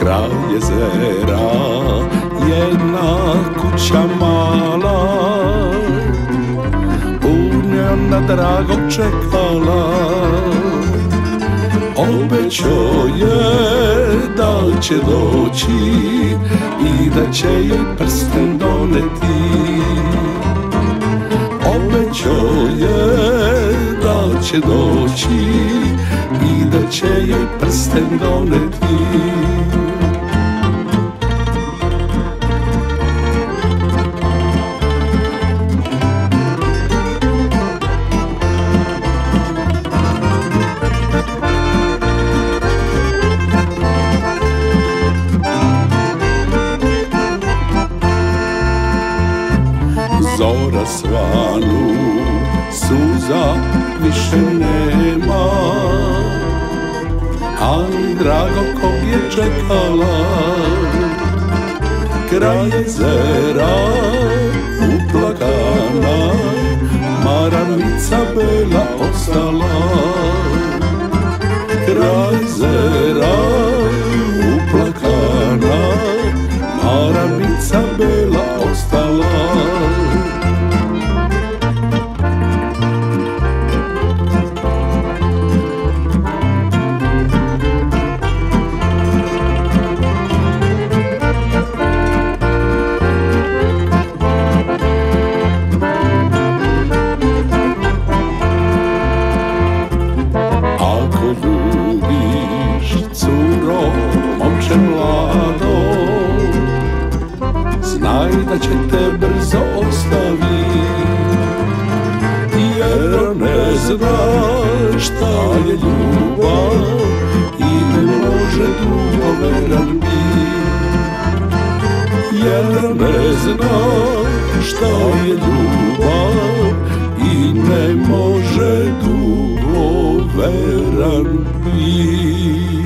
Kraj jezera jedna kuća mala na drago čekala. Obećao je da će doći I da će joj prsten doneti. Obećao je da će doći I da će joj prsten doneti zora svanu Suza više nema. Ali drago kog je čekala? Kraj jezera uplakana Maramica bela ostala. Kraj jezera da će te brzo ostavi Jer ne zna šta je ljubav I ne može dugo veran biti Jer ne zna šta je ljubav I ne može dugo veran biti